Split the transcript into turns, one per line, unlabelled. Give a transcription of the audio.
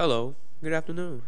Hello, good afternoon.